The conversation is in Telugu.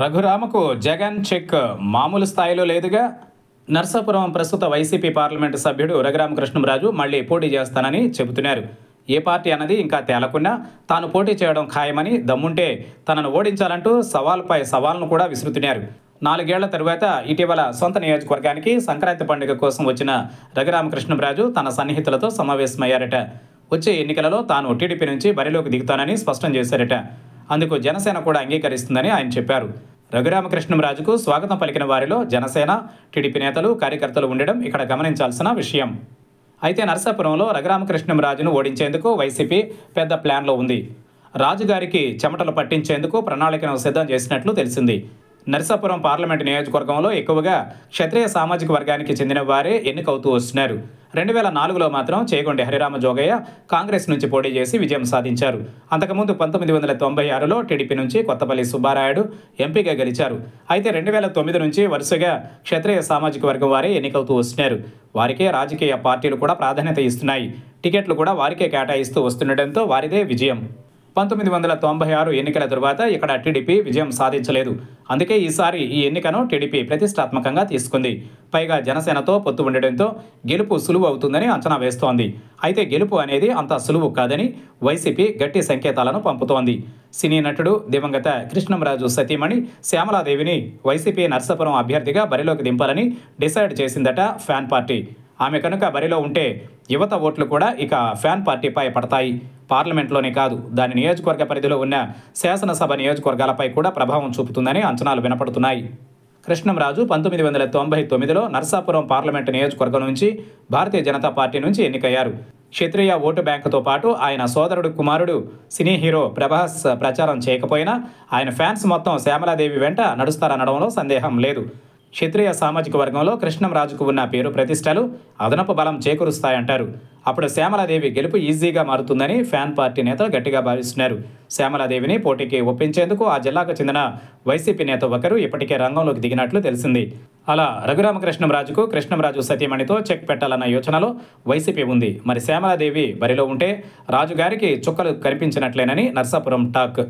రఘురామకు జగన్ చెక్ మామూలు స్థాయిలో లేదుగా. నర్సాపురం ప్రస్తుత వైసీపీ పార్లమెంటు సభ్యుడు రఘురామకృష్ణరాజు మళ్ళీ పోటీ చేస్తానని చెబుతున్నారు. ఏ పార్టీ అన్నది ఇంకా తేలకున్నా తాను పోటీ చేయడం ఖాయమని దమ్ముంటే తనను ఓడించాలంటూ సవాల్పై సవాల్ను కూడా విసురుతున్నారు. నాలుగేళ్ళ తరువాత ఇటీవల సొంత నియోజకవర్గానికి సంక్రాంతి పండుగ కోసం వచ్చిన రఘురామకృష్ణరాజు తన సన్నిహితులతో సమావేశమయ్యారట. వచ్చే ఎన్నికలలో తాను టీడీపీ నుంచి బరిలోకి దిగుతానని స్పష్టం చేశారట. అందుకు జనసేన కూడా అంగీకరిస్తుందని ఆయన చెప్పారు. రఘురామకృష్ణంరాజుకు స్వాగతం పలికిన వారిలో జనసేన టీడీపీ నేతలు కార్యకర్తలు ఉండడం ఇక్కడ గమనించాల్సిన విషయం. అయితే నరసాపురంలో రఘురామకృష్ణంరాజును ఓడించేందుకు వైసీపీ పెద్ద ప్లాన్లో ఉంది. రాజుగారికి చెమటలు పట్టించేందుకు ప్రణాళికను సిద్ధం చేసినట్లు తెలిసింది. నరసాపురం పార్లమెంటు నియోజకవర్గంలో ఎక్కువగా క్షత్రియ సామాజిక వర్గానికి చెందిన వారే ఎన్నికవుతూ వస్తున్నారు. రెండు వేల నాలుగులో మాత్రం చేగొండి హరిరామ జోగయ్య కాంగ్రెస్ నుంచి పోటీ చేసి విజయం సాధించారు. అంతకుముందు పంతొమ్మిది వందల తొంభై ఆరులో టీడీపీ నుంచి కొత్తపల్లి సుబ్బారాయుడు ఎంపీగా గెలిచారు. అయితే రెండు వేల తొమ్మిది నుంచి వరుసగా క్షత్రియ సామాజిక వర్గం వారే ఎన్నికవుతూ వస్తున్నారు. వారికే రాజకీయ పార్టీలు కూడా ప్రాధాన్యత ఇస్తున్నాయి. టికెట్లు కూడా వారికే కేటాయిస్తూ వస్తుండటంతో వారిదే విజయం. పంతొమ్మిది వందల తొంభై ఆరు ఎన్నికల తరువాత ఇక్కడ టీడీపీ విజయం సాధించలేదు. అందుకే ఈసారి ఈ ఎన్నికను టీడీపీ ప్రతిష్టాత్మకంగా తీసుకుంది. పైగా జనసేనతో పొత్తు ఉండడంతో గెలుపు సులువు అవుతుందని అంచనా వేస్తోంది. అయితే గెలుపు అనేది అంత సులువు కాదని వైసీపీ గట్టి సంకేతాలను పంపుతోంది. సినీ నటుడు దివంగత కృష్ణంరాజు సతీమణి శ్యామలాదేవిని వైసీపీ నర్సాపురం అభ్యర్థిగా బరిలోకి దింపాలని డిసైడ్ చేసిందట ఫ్యాన్ పార్టీ. ఆమె కనుక బరిలో ఉంటే యువత ఓట్లు కూడా ఇక ఫ్యాన్ పార్టీపై పడతాయి. పార్లమెంట్లోనే కాదు. దాని నియోజకవర్గ పరిధిలో ఉన్న శాసనసభ నియోజకవర్గాలపై కూడా ప్రభావం చూపుతుందని అంచనాలు వినపడుతున్నాయి. కృష్ణంరాజు పంతొమ్మిది వందల తొంభై తొమ్మిదిలో నర్సాపురం పార్లమెంటు నియోజకవర్గం నుంచి భారతీయ జనతా పార్టీ నుంచి ఎన్నికయ్యారు. క్షత్రియ ఓటు బ్యాంకుతో పాటు ఆయన సోదరుడు కుమారుడు సినీ హీరో ప్రభాస్ ప్రచారం చేయకపోయినా ఆయన ఫ్యాన్స్ మొత్తం శ్యామలాదేవి వెంట నడుస్తారనడంలో సందేహం లేదు. క్షత్రియ సామాజిక వర్గంలో కృష్ణంరాజుకు ఉన్న పేరు ప్రతిష్టలు అదనపు బలం చేకూరుస్తాయంటారు. అప్పుడు శ్యామలాదేవి గెలుపు ఈజీగా మారుతుందని ఫ్యాన్ పార్టీ నేతలు గట్టిగా భావిస్తున్నారు. శ్యామలాదేవిని పోటీకి ఒప్పించేందుకు ఆ జిల్లాకు చెందిన వైసీపీ నేత ఒకరు ఇప్పటికే రంగంలోకి దిగినట్లు తెలిసింది. అలా రఘురామకృష్ణంరాజుకు కృష్ణంరాజు సతీమణితో చెక్ పెట్టాలన్న యోచనలో వైసీపీ ఉంది. మరి శ్యామలాదేవి బరిలో ఉంటే రాజుగారికి చుక్కలు కనిపించినట్లేనని నర్సాపురం టాక్.